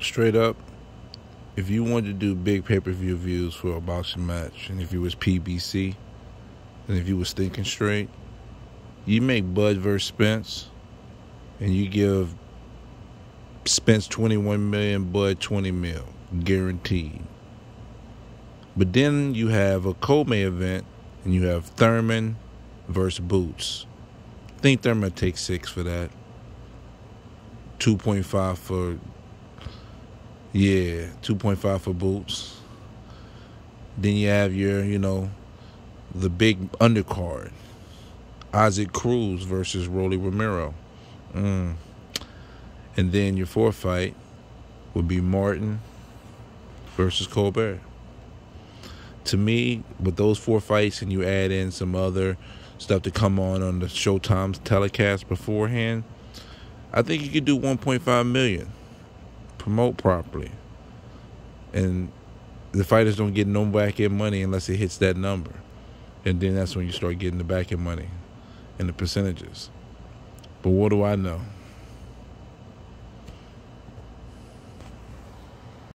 straight up, if you wanted to do big pay per view views for a boxing match, and if you was PBC, and if you was thinking straight, you make Bud versus Spence, and you give Spence twenty one million, Bud twenty mil, guaranteed. But then you have a co-main event, and you have Thurman versus Boots. I think Thurman takes six for that. Two point five for yeah, two point five for Boots. Then you have your, you know, the big undercard. Isaac Cruz versus Rolly Romero. Mm. And then your fourth fight would be Martin versus Colbert. To me, with those four fights, and you add in some other stuff to come on on the Showtime's telecast beforehand, I think you could do 1.5 million. Promote properly, and the fighters don't get no back end money unless it hits that number, and then that's when you start getting the back end money and the percentages. But what do I know?